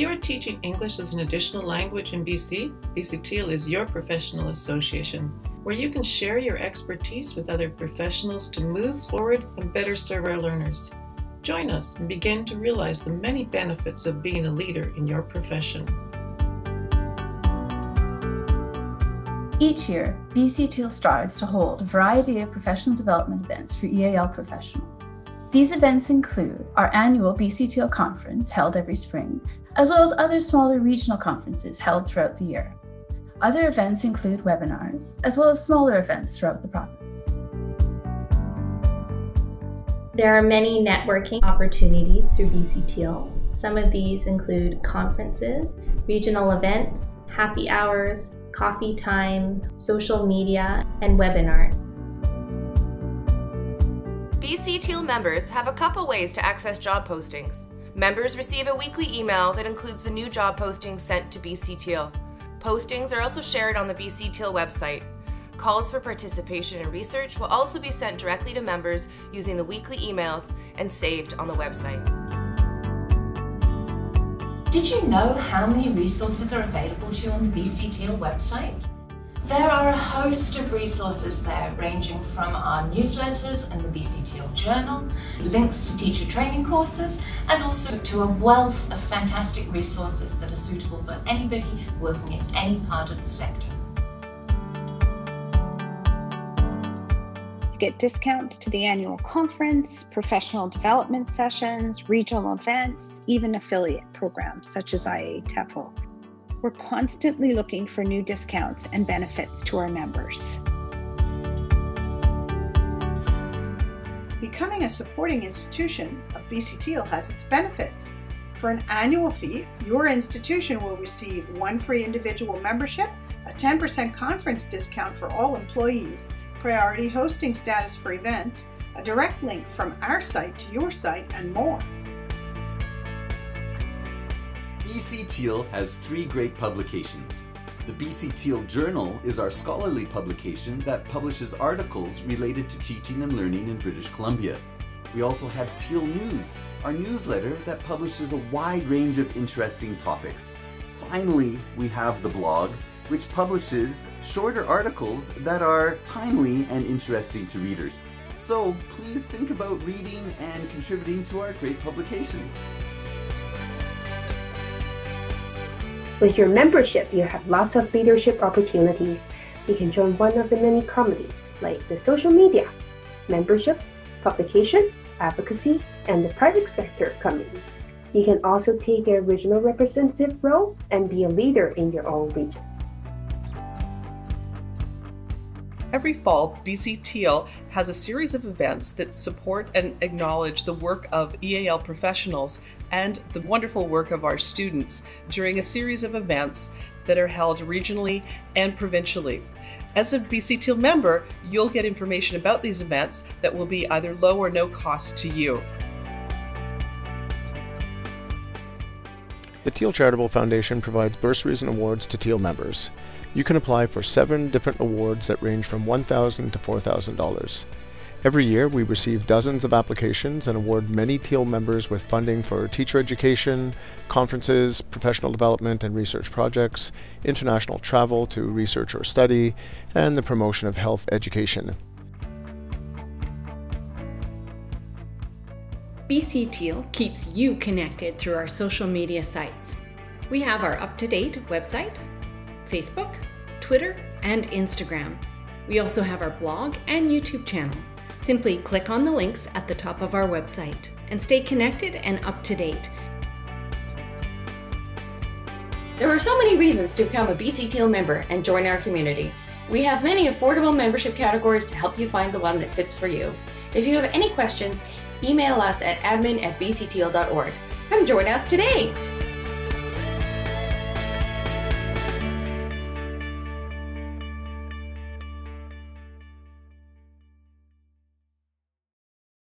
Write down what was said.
you are teaching English as an additional language in BC, BC Teal is your professional association where you can share your expertise with other professionals to move forward and better serve our learners. Join us and begin to realize the many benefits of being a leader in your profession. Each year, BC Teal strives to hold a variety of professional development events for EAL professionals. These events include our annual BC Teal conference held every spring, as well as other smaller regional conferences held throughout the year. Other events include webinars, as well as smaller events throughout the province. There are many networking opportunities through BC Teal. Some of these include conferences, regional events, happy hours, coffee time, social media, and webinars. BC Teal members have a couple ways to access job postings. Members receive a weekly email that includes the new job postings sent to BC Teal. Postings are also shared on the BC Teal website. Calls for participation in research will also be sent directly to members using the weekly emails and saved on the website. Did you know how many resources are available to you on the BC Teal website? There are a host of resources there, ranging from our newsletters and the BC Teal Journal, links to teacher training courses, and also to a wealth of fantastic resources that are suitable for anybody working in any part of the sector. You get discounts to the annual conference, professional development sessions, regional events, even affiliate programs such as IATEFL. We're constantly looking for new discounts and benefits to our members. Becoming a supporting institution of BC Teal has its benefits. For an annual fee, your institution will receive one free individual membership, a 10% conference discount for all employees, priority hosting status for events, a direct link from our site to your site, and more. BC Teal has three great publications. The BC Teal Journal is our scholarly publication that publishes articles related to teaching and learning in British Columbia. We also have Teal News, our newsletter that publishes a wide range of interesting topics. Finally, we have the blog, which publishes shorter articles that are timely and interesting to readers. So please think about reading and contributing to our great publications. With your membership, you have lots of leadership opportunities. You can join one of the many committees like the social media, membership, publications, advocacy, and the private sector committees. You can also take a regional representative role and be a leader in your own region. Every fall, BC Teal has a series of events that support and acknowledge the work of EAL professionals and the wonderful work of our students during a series of events that are held regionally and provincially. As a BC Teal member, you'll get information about these events that will be either low or no cost to you. The Teal Charitable Foundation provides bursaries and awards to Teal members. You can apply for seven different awards that range from 1,000 to $4,000. Every year, we receive dozens of applications and award many Teal members with funding for teacher education, conferences, professional development and research projects, international travel to research or study, and the promotion of health education. BC Teal keeps you connected through our social media sites. We have our up to date website, Facebook, Twitter, and Instagram. We also have our blog and YouTube channel. Simply click on the links at the top of our website and stay connected and up to date. There are so many reasons to become a BC Teal member and join our community. We have many affordable membership categories to help you find the one that fits for you. If you have any questions, email us at admin at bcteal.org. Come join us today!